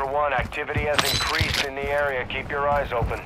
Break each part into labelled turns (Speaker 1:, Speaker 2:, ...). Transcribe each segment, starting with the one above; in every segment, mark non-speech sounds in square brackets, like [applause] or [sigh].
Speaker 1: Ultra One, activity has increased in the area. Keep your eyes open.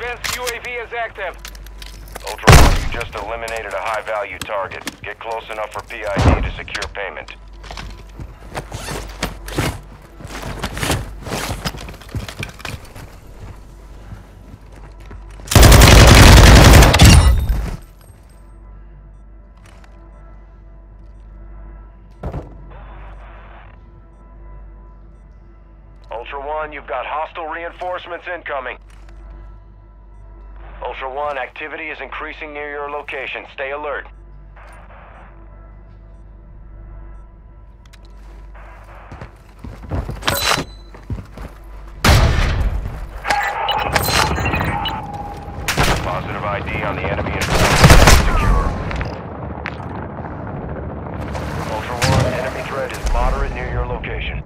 Speaker 2: Advanced UAV
Speaker 1: is
Speaker 2: active.
Speaker 1: Ultra One, you just eliminated a high-value target. Get close enough for PID to secure payment. Ultra One, you've got hostile reinforcements incoming. Ultra One, activity is increasing near your location. Stay alert. Positive ID on the enemy information secure. Ultra One, enemy threat is moderate near your location.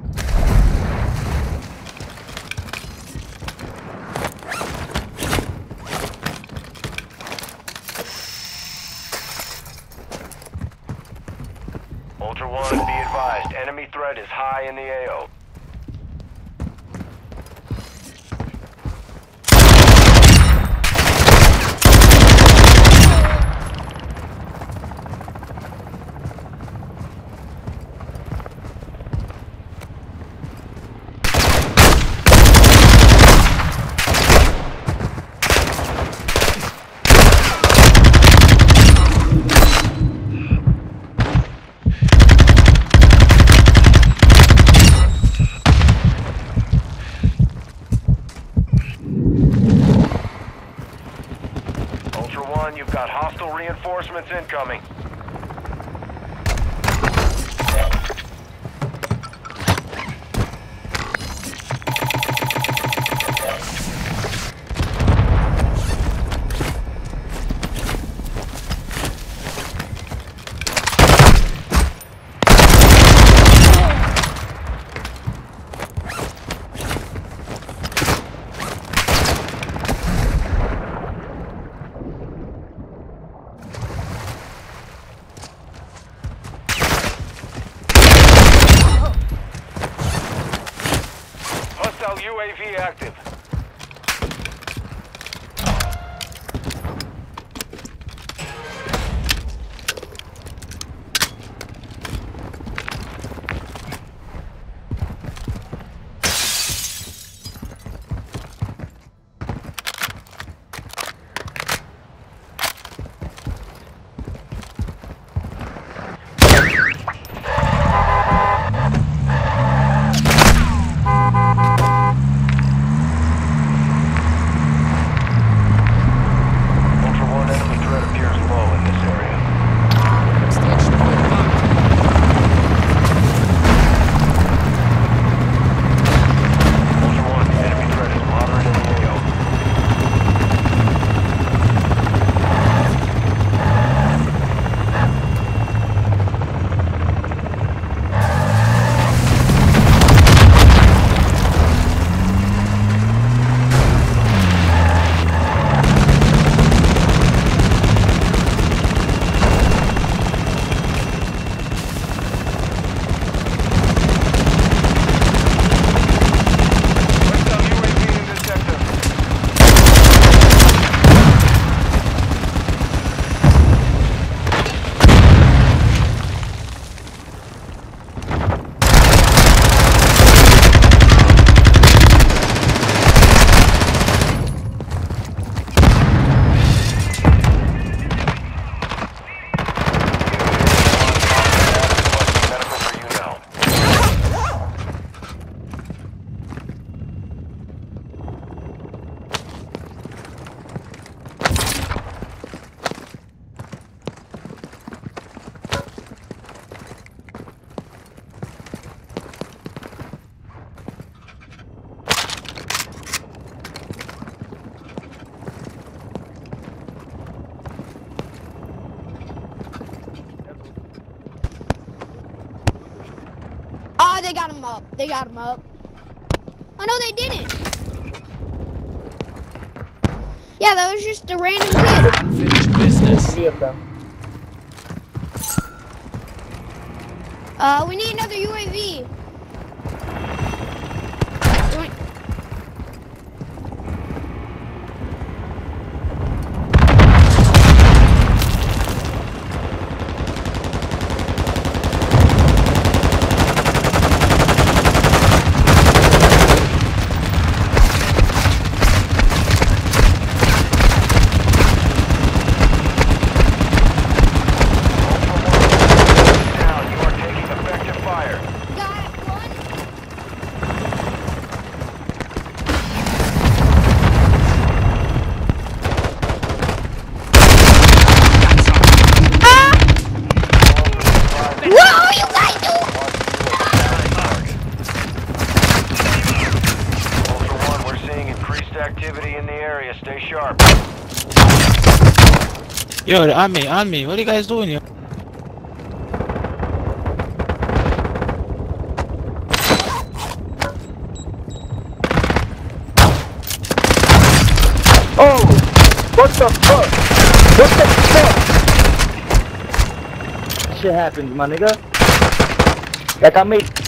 Speaker 1: Ultra One, be advised, enemy threat is high in the AO. Ultra One, you've got hostile reinforcements incoming.
Speaker 3: Got him up. They got him up. Oh no, they didn't. Yeah, that was just a random kid.
Speaker 4: Unfinished business.
Speaker 5: Three of them.
Speaker 3: Uh, we need another UAV. Join-
Speaker 1: Down. You are taking effective fire.
Speaker 3: Got one. What are you guys doing?
Speaker 1: Ultra One, we're seeing increased activity in the area. Stay sharp.
Speaker 6: Yo, on me, on me. What are you guys doing here?
Speaker 5: Oh! What the fuck? What the fuck? Shit happens, my nigga. Like I made.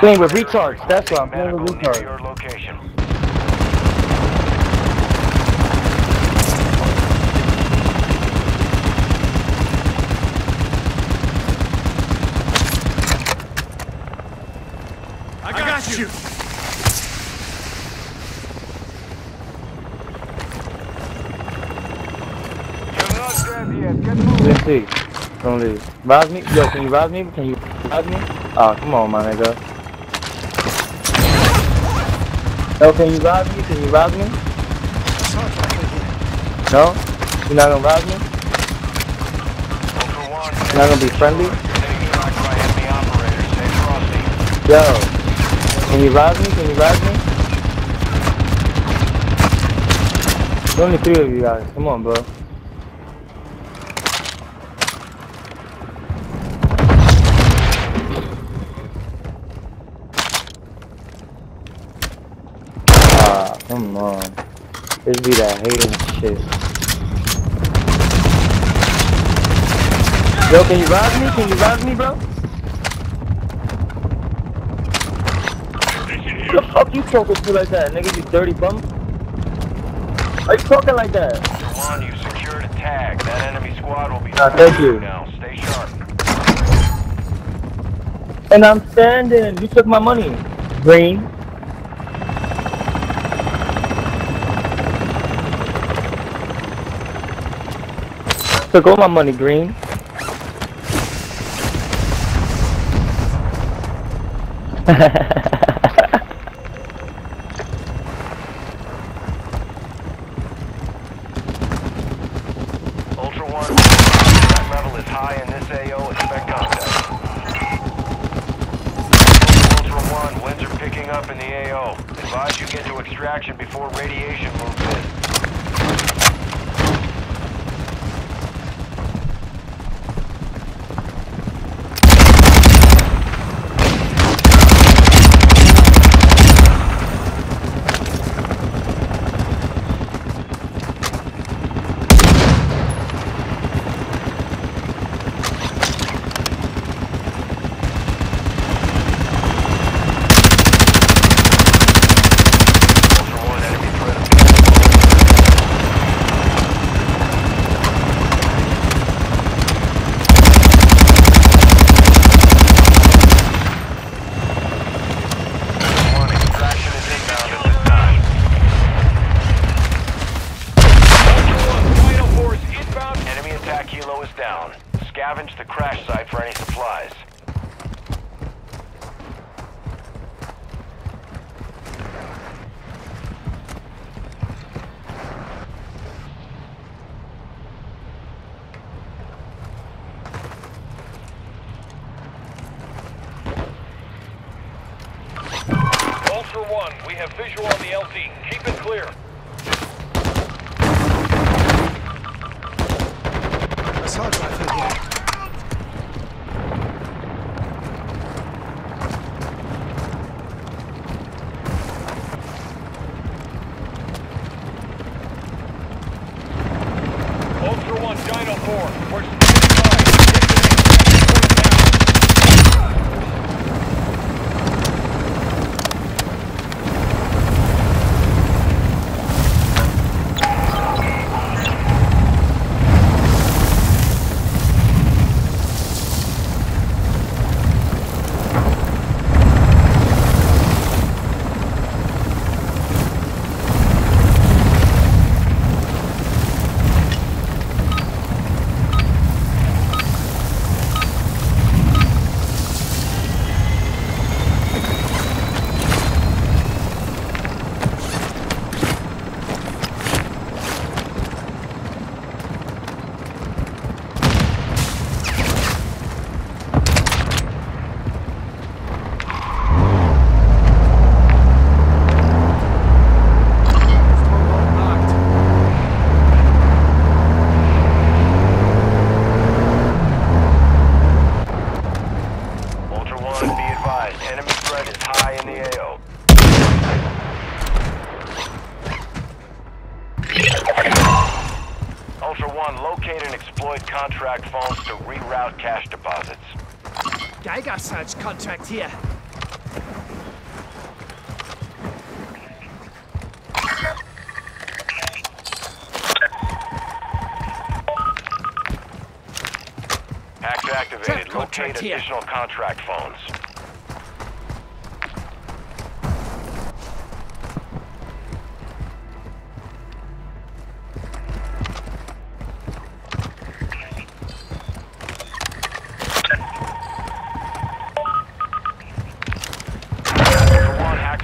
Speaker 5: Playing with retards, that's why I'm playing with
Speaker 1: Medical
Speaker 5: retards.
Speaker 1: your location.
Speaker 4: I got, you.
Speaker 2: You're not dead yet.
Speaker 5: Let's see. Don't leave. Rise me? Yo, can you rise me? Can you rise me? Oh, ah, come on, my nigga. Yo, can you rob me? Can you rob me? No? You're not gonna rise me? You're not gonna be friendly? Yo, can you rise me? Can you rise me? There's only three of you guys. Come on, bro. Come on. This be that hating shit. Yo, can you rise me? Can you rise me, bro? The fuck you talking to like that, nigga? You dirty bum. Are you talking like that?
Speaker 1: One, you secured a tag. That enemy squad will be
Speaker 5: Ah, thank you.
Speaker 1: now. Stay sharp.
Speaker 5: And I'm standing. You took my money. Green. Took all my money, Green. [laughs]
Speaker 1: Ultra One, level is high in this AO. Expect contact. Ultra One, winds are picking up in the AO. Advise you get to extraction before radiation moves in.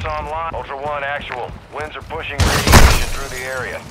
Speaker 1: online. Ultra One actual. Winds are pushing radiation through the area.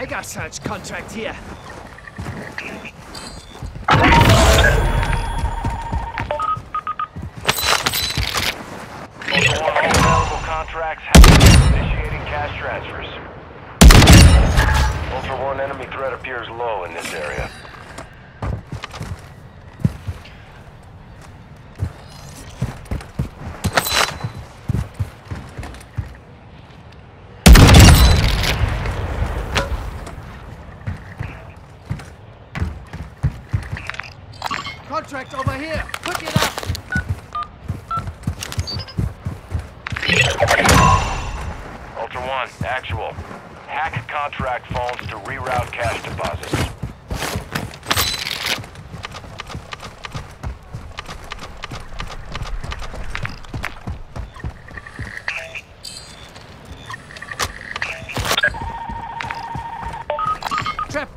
Speaker 4: Geiger search contract here.
Speaker 1: contracts initiating cash transfers. Ultra One enemy threat appears low in this area.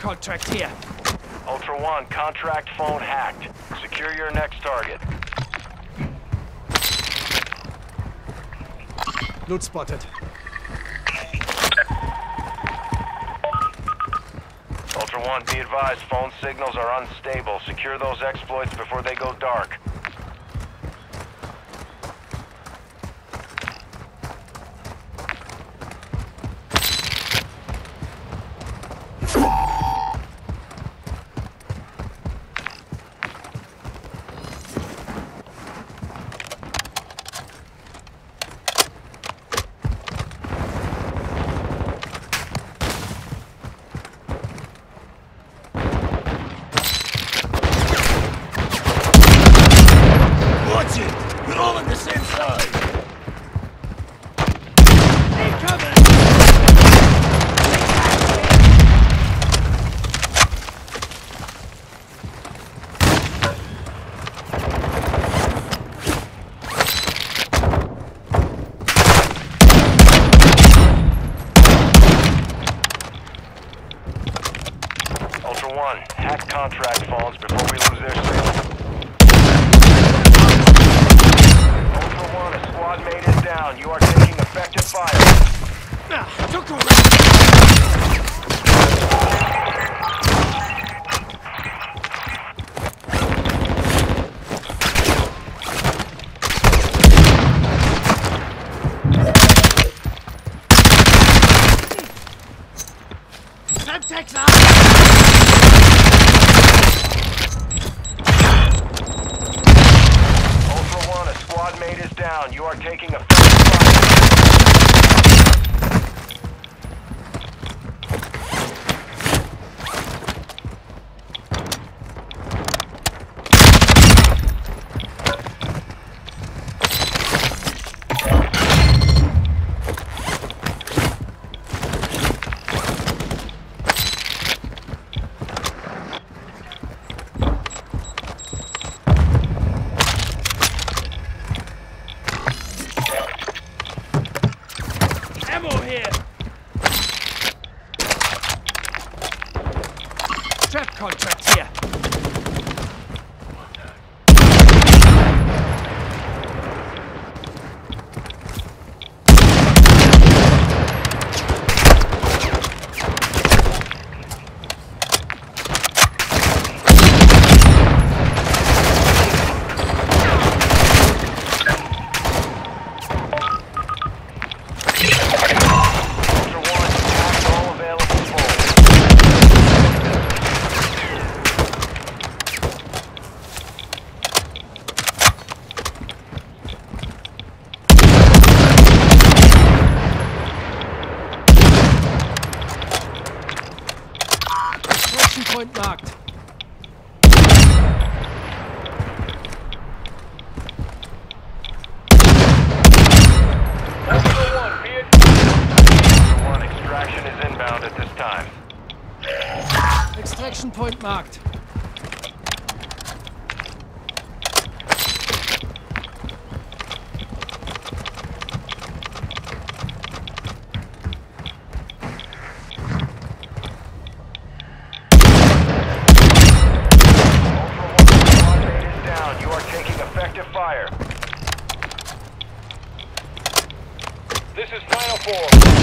Speaker 4: Contract here.
Speaker 1: Ultra One, contract phone hacked. Secure your next target.
Speaker 4: Loot spotted.
Speaker 1: Ultra One, be advised, phone signals are unstable. Secure those exploits before they go dark.
Speaker 4: Watch it! We're all on the same side! Incoming!
Speaker 1: Ultra One, hack contract phones before we lose their signal. Ultra One, a squad mate is down. You are taking effective fire.
Speaker 4: Ah, took over! Semtex out!
Speaker 1: Ultra One, a squad mate is down. You are taking effective
Speaker 4: Trap contract here.
Speaker 1: Ultra One, hack all available phones.
Speaker 4: Extraction point marked.
Speaker 1: Ultra One, be it. One, extraction is inbound at this time.
Speaker 4: Extraction point marked.
Speaker 1: Ultra One, is down. You are taking effective fire.
Speaker 2: This is Final Four.